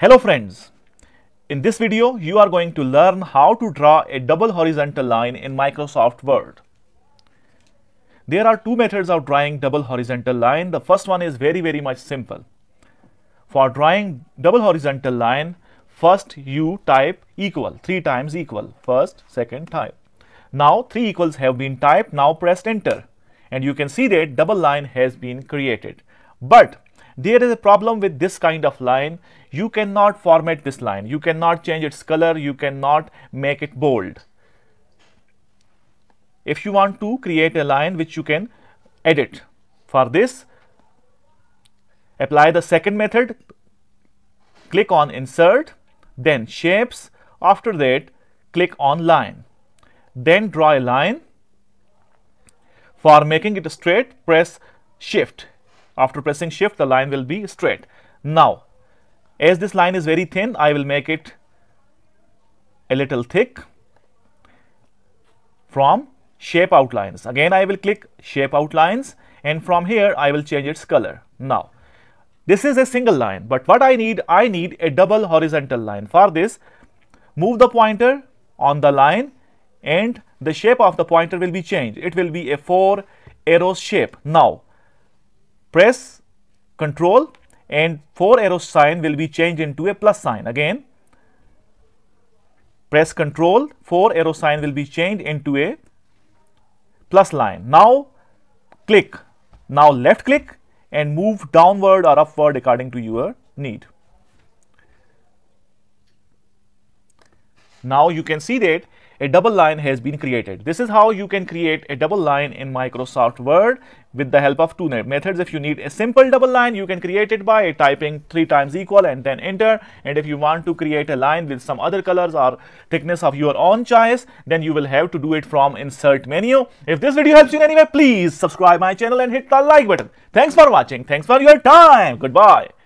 Hello friends, in this video you are going to learn how to draw a double horizontal line in Microsoft Word. There are two methods of drawing double horizontal line. The first one is very very much simple. For drawing double horizontal line, first you type equal, 3 times equal, first, second type. Now 3 equals have been typed, now press enter and you can see that double line has been created. But there is a problem with this kind of line. You cannot format this line. You cannot change its color. You cannot make it bold. If you want to create a line which you can edit, for this, apply the second method, click on insert, then shapes, after that click on line. Then draw a line. For making it straight, press shift after pressing shift, the line will be straight. Now, as this line is very thin, I will make it a little thick from shape outlines. Again, I will click shape outlines and from here I will change its color. Now, this is a single line, but what I need, I need a double horizontal line. For this, move the pointer on the line and the shape of the pointer will be changed. It will be a four arrows shape. Now, press control and four arrow sign will be changed into a plus sign. Again press control four arrow sign will be changed into a plus line. Now click. Now left click and move downward or upward according to your need. Now you can see that a double line has been created. This is how you can create a double line in Microsoft Word with the help of two methods. If you need a simple double line, you can create it by typing 3 times equal and then enter. And if you want to create a line with some other colors or thickness of your own choice, then you will have to do it from insert menu. If this video helps you in any way, please subscribe my channel and hit the like button. Thanks for watching. Thanks for your time. Goodbye.